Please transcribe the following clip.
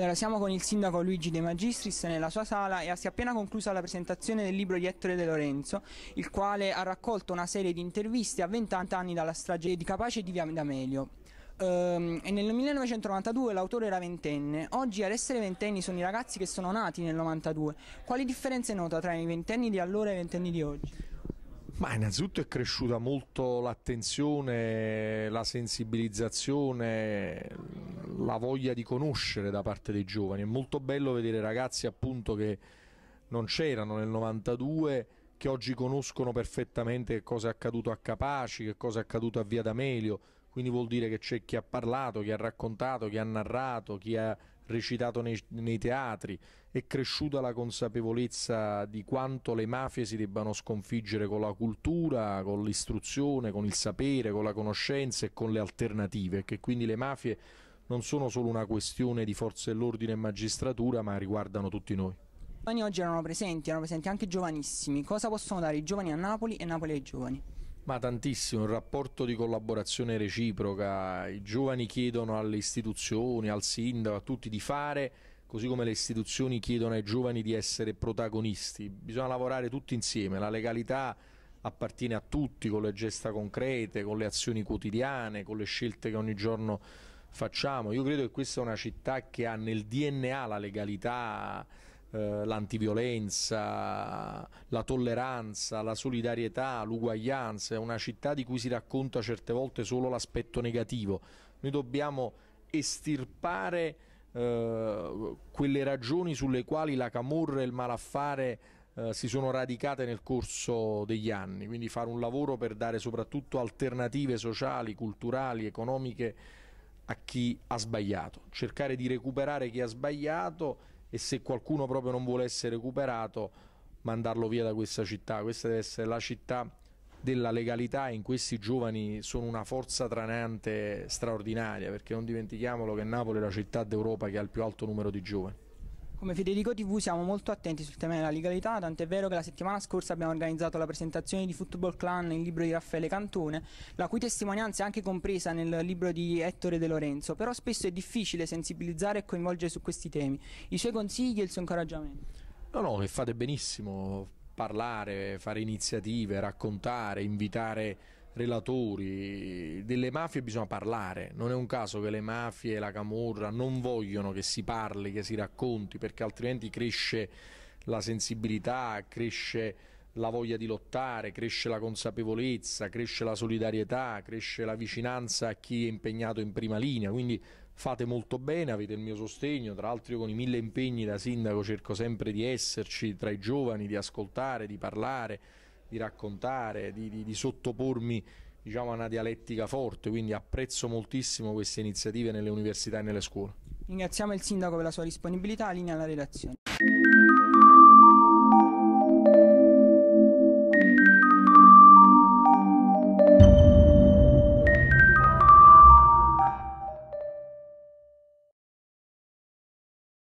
Allora, siamo con il sindaco Luigi De Magistris nella sua sala e si è appena conclusa la presentazione del libro di Ettore De Lorenzo, il quale ha raccolto una serie di interviste a 20 anni dalla strage di Capace e di Via D'Amelio. Um, e nel 1992 l'autore era ventenne, oggi ad essere ventenni sono i ragazzi che sono nati nel 92. Quali differenze nota tra i ventenni di allora e i ventenni di oggi? Ma innanzitutto è cresciuta molto l'attenzione, la sensibilizzazione, la voglia di conoscere da parte dei giovani. È molto bello vedere ragazzi appunto che non c'erano nel 92 che oggi conoscono perfettamente che cosa è accaduto a Capaci, che cosa è accaduto a Via D'Amelio, quindi vuol dire che c'è chi ha parlato, chi ha raccontato, chi ha narrato, chi ha recitato nei, nei, teatri, è cresciuta la consapevolezza di quanto le mafie si debbano sconfiggere con la cultura, con l'istruzione, con il sapere, con la conoscenza e con le alternative, che quindi le mafie non sono solo una questione di forze dell'ordine e magistratura, ma riguardano tutti noi. I giovani oggi erano presenti, erano presenti anche giovanissimi. Cosa possono dare i giovani a Napoli e Napoli ai giovani? Ma tantissimo, un rapporto di collaborazione reciproca, i giovani chiedono alle istituzioni, al sindaco, a tutti di fare, così come le istituzioni chiedono ai giovani di essere protagonisti, bisogna lavorare tutti insieme, la legalità appartiene a tutti con le gesta concrete, con le azioni quotidiane, con le scelte che ogni giorno facciamo. Io credo che questa è una città che ha nel DNA la legalità eh, l'antiviolenza, la tolleranza, la solidarietà, l'uguaglianza, è una città di cui si racconta certe volte solo l'aspetto negativo. Noi dobbiamo estirpare eh, quelle ragioni sulle quali la camorra e il malaffare eh, si sono radicate nel corso degli anni, quindi fare un lavoro per dare soprattutto alternative sociali, culturali, economiche a chi ha sbagliato, cercare di recuperare chi ha sbagliato e se qualcuno proprio non vuole essere recuperato mandarlo via da questa città. Questa deve essere la città della legalità in questi giovani sono una forza traneante straordinaria perché non dimentichiamolo che Napoli è la città d'Europa che ha il più alto numero di giovani. Come Federico TV siamo molto attenti sul tema della legalità, tant'è vero che la settimana scorsa abbiamo organizzato la presentazione di Football Clan, il libro di Raffaele Cantone, la cui testimonianza è anche compresa nel libro di Ettore De Lorenzo, però spesso è difficile sensibilizzare e coinvolgere su questi temi. I suoi consigli e il suo incoraggiamento? No, no, che fate benissimo, parlare, fare iniziative, raccontare, invitare relatori, delle mafie bisogna parlare, non è un caso che le mafie e la camorra non vogliono che si parli, che si racconti, perché altrimenti cresce la sensibilità, cresce la voglia di lottare, cresce la consapevolezza, cresce la solidarietà, cresce la vicinanza a chi è impegnato in prima linea, quindi fate molto bene, avete il mio sostegno, tra l'altro io con i mille impegni da sindaco cerco sempre di esserci tra i giovani, di ascoltare, di parlare, di raccontare, di, di, di sottopormi diciamo, a una dialettica forte, quindi apprezzo moltissimo queste iniziative nelle università e nelle scuole. Ringraziamo il Sindaco per la sua disponibilità, linea alla redazione.